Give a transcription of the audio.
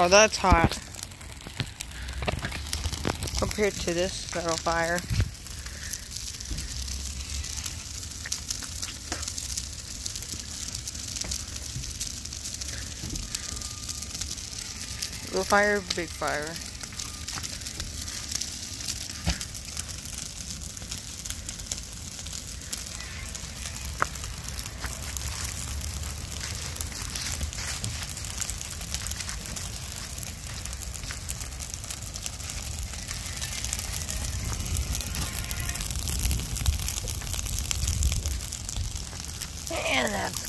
Oh, that's hot. Compared to this little fire. Little fire, big fire. I love